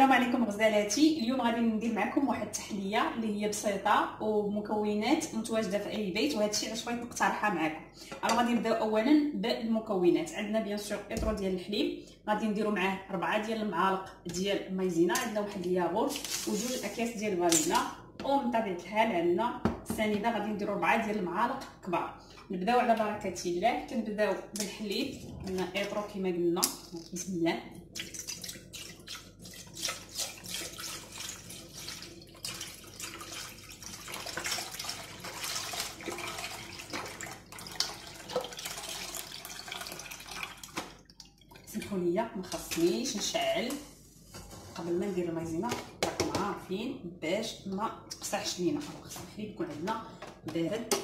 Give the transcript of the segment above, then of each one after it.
السلام عليكم غزالاتي. اليوم غادي ندير معكم واحد التحلية اللي هي بسيطة ومكونات متواجدة في أي بيت وهذا الشيء علاش بغيت نقترحها معكم. أنا غادي نبداو اولا بالمكونات. عندنا bien sûr إطرو ديال الحليب غادي نديرو معاه ربعة ديال المعالق ديال المايزينا عندنا واحد الياغورت وجوج أكياس ديال الفانيلا ومن طبيعه الحال عندنا السنيده غادي نديرو ربعة ديال المعالق كبار. نبداو على بركة الله. كنبداو بالحليب عندنا إطرو كما قلنا. بسم الله. سمحوا لي ما خصنيش نشعل. قبل ما ندير المايزينا راكم عارفين باش ما تقصحش لينا. خص الحليب يكون عندنا بارد.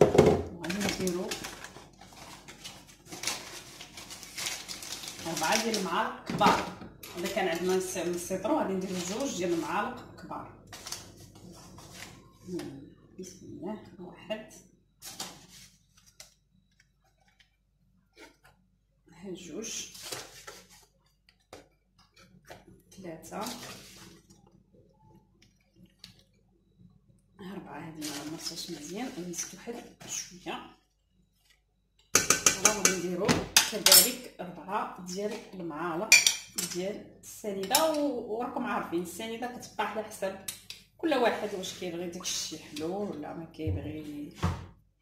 وغادي نديرو أربعة ديال المعالق كبار. إذا كان عندنا السيترو غادي نديرو جوج ديال المعالق كبار. بسم الله واحد. هاد جوج. ثلاثة أربعة هادي ما مرصاش مزيان. غادي نزيد واحد شوية. وغادي نديرو كذلك أربعة ديال المعالق ديال السنيدة. وراكم عارفين السنيدة كتبقى على حسب كل واحد واش كيبغي داكشي حلو ولا ما كيبغي.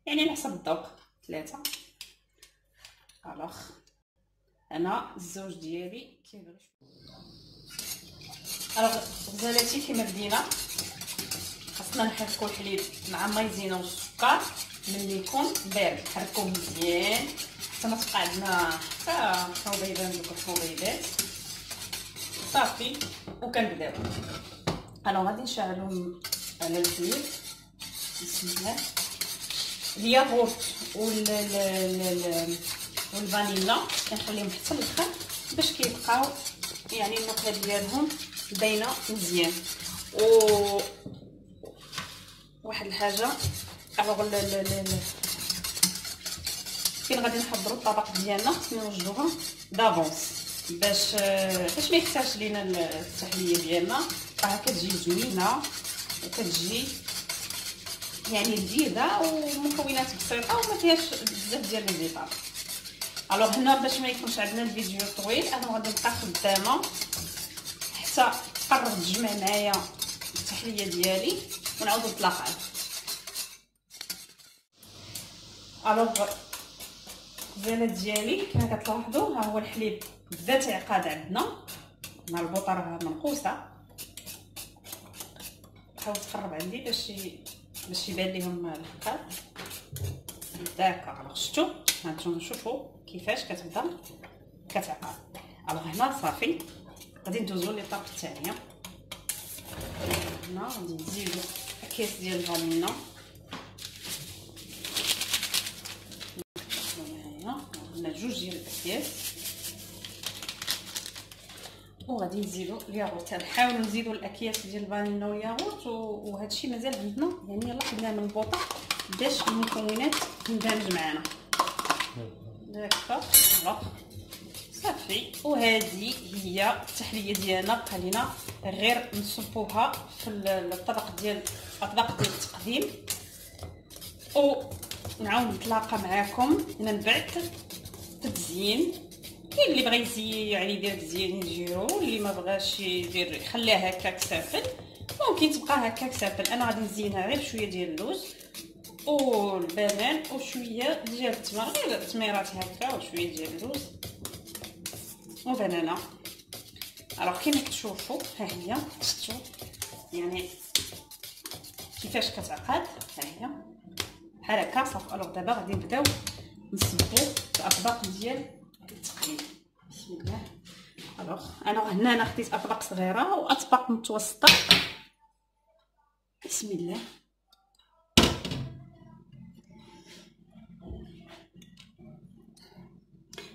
يعني على حسب الذوق. ثلاثة الوغ أنا الزوج ديالي كيبغي الوغ غزالاتي كما بدينا خاصنا نحركو الحليب مع مايزينا والسكر ملي يكون بارد. نحركوه مزيان. حتى ما تبقى عندنا حتى حبيبان دوك الحبيبات. صافي. وكنبداو. أنا غادي نشعلو على الزيت بسم الله. الياغورت وال والفانيلا كنخليهم حتى الآخر باش كيبقاو يعني النكهه ديالهم باينة مزيان. و واحد الحاجة الوغ فين غادي نحضروا الطبق ديالنا خصنا نوجدوها دافونس باش باش ما يحتاجش لينا التحلية ديالنا. راه كتجي زوينة وكتجي يعني لذيذة ومكونات بسيطة وما فيهاش بزاف ديال الزيتات alors هنا باش ما يكونش عندنا الفيديو طويل أنا غادي نبقى خدامه حتى تقرب تجمع معايا التحليه ديالي ونعاود نتلاقاو alors الزينات ديالي كما كتلاحظوا ها هو الحليب بدا تيعقاد عندنا مع البوطه راه منقوصه حاول تقرب عندي باش باش يبان لهم العقاد d'accord شفتوا هانتوما شوفوا كيفاش كتبدا. كتعقد. alors هنا صافي. غادي ندوزو l'étape الثانية هنا غادي نزيدو كيس ديال الفانيلا عندنا جوج ديال الأكياس. وغادي نزيدو الياغورت نحاولوا نزيدو الأكياس ديال الفانيلا والياغورت وهذا الشيء مازال عندنا. يعني يلاه حيدنا من البوطة باش المكونات تندمج معنا صافي وهذه هي التحليه ديالنا بقى لينا غير نصبوها في الطبق ديال اطباق ديال التقديم ونعاود نتلاقى معكم من بعد التزيين كاين اللي بغى يزين يعني يدير تزيين يديرو اللي ما بغاش يدير يخليها هكاك سافل. ممكن تبقى هكاك simple أنا غادي نزينها غير بشوية ديال اللوز. والبنان وشويه ديال التمر غير التميرات هكا وشويه ديال اللوز وبنانه alors كيما كتشوفوا ها هي شفتوا يعني كيفاش كتعقد ها هي بحال هكا صافي alors دابا غادي نبداو نصبوا الاطباق ديال التقديم بسم الله الوغ أنا هنا أنا خديت اطباق صغيره واطباق متوسطه بسم الله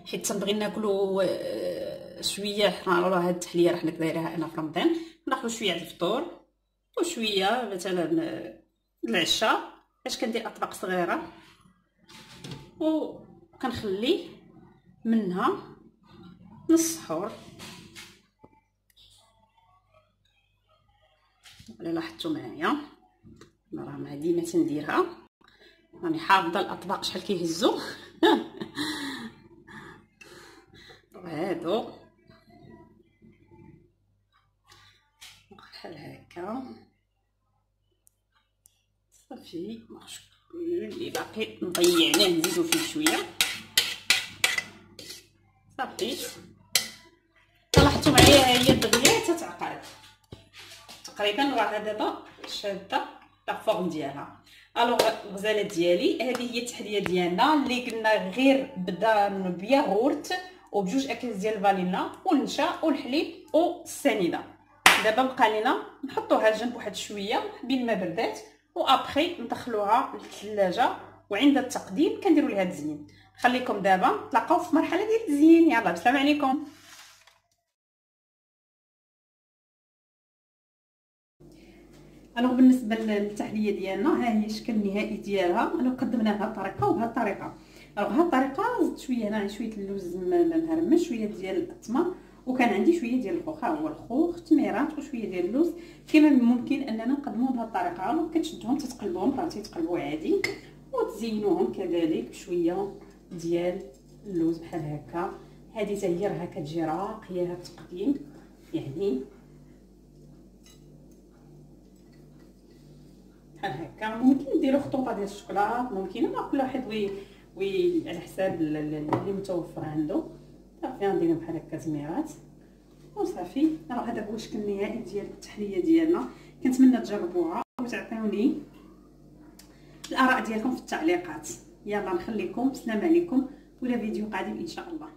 حيت تنبغي ناكلو آه، شوية حنا راه هاد التحلية راه حنا دايرها أنا في رمضان. ناخذ شوية ديال الفطور وشوية مثلا آه، العشاء اش كندير أطباق صغيرة. وكنخلي منها نص سحور الا لاحظتوا معايا؟ راه ما ديما تنديرها. راني حافظة الأطباق شحال كيهزو. وهادو بحال هكا. صافي مارش اللي باقي مضيعناه نزيدو فيه شوية. صافي. لاحظتوا معايا هي دغيه تتعقد تقريبا راه دابا شادة la forme ديالها. alors الغزاله ديالي هذه هي التحليه ديالنا اللي قلنا غير بدا بياغورت. وبجوج اكياس ديال الفانيلا والنشا والحليب والسنيده دابا بقى لنا نحطوها جنب واحد شوية بين ما بردات وابخي ندخلوها للثلاجه وعند التقديم كنديروا ليها التزيين خليكم دابا نتلاقاو في مرحلة ديال التزيين يلا بسلام عليكم. alors بالنسبة للتحلية ديالنا ها هي الشكل النهائي ديالها. alors قدمناها بهذه الطريقة وبهذه الطريقة alors هذه الطريقة زدت شوية هنا شوية اللوز مهرمش شوية ديال التمر وكان عندي شوية ديال الخوخ. ها هو الخوخ تميرات وشوية ديال اللوز. كما ممكن أننا نقدموهم بهذه الطريقة الوغ كتشدوهم تتقلبوهم راه تيتقلبوا عادي وتزينوهم كذلك بشويه ديال اللوز بحال هكا. هذه حتى هي راه كتجي راقية التقديم. يعني بحال هكا. ممكن ديروا خطوطة ديال الشوكولاط ممكن أما كل واحد وي وي على حساب اللي متوفر عنده. صافي غنديروا بحال هكا زميرات. وصافي راه هذا هو الشكل النهائي ديال التحلية ديالنا. كنتمنى تجربوها وتعطيوني الآراء ديالكم في التعليقات. يلا نخليكم. السلام عليكم. ولا فيديو قادم إن شاء الله.